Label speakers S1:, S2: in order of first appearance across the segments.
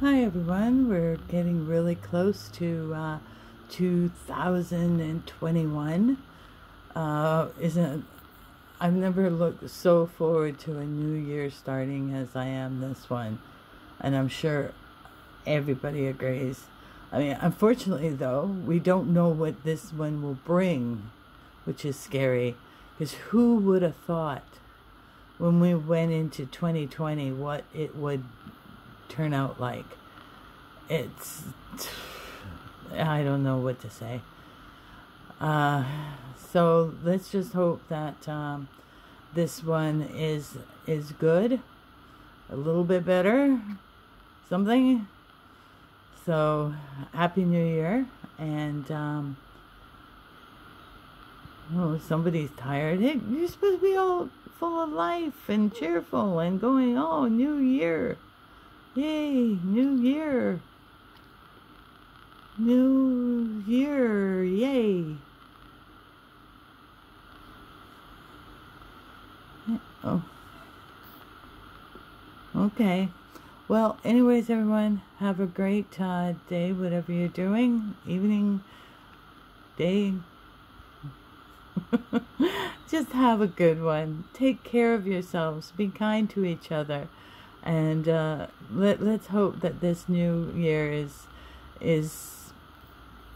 S1: Hi everyone, we're getting really close to uh, 2021. Uh, isn't I've never looked so forward to a new year starting as I am this one, and I'm sure everybody agrees. I mean, unfortunately though, we don't know what this one will bring, which is scary, because who would have thought when we went into 2020 what it would turn out like. It's, I don't know what to say. Uh, so let's just hope that um, this one is is good, a little bit better, something. So happy New Year, and um, oh, somebody's tired. Hey, you're supposed to be all full of life and cheerful and going, oh, New Year. Yay, New Year. New Year, yay. Oh. Okay. Well, anyways, everyone, have a great uh, day, whatever you're doing, evening, day. Just have a good one. Take care of yourselves. Be kind to each other and uh, let let's hope that this new year is is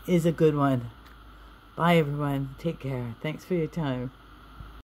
S1: is a good one. Bye everyone. Take care. Thanks for your time.